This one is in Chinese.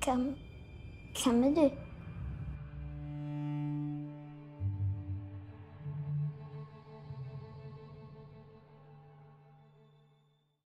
Kan, kan du?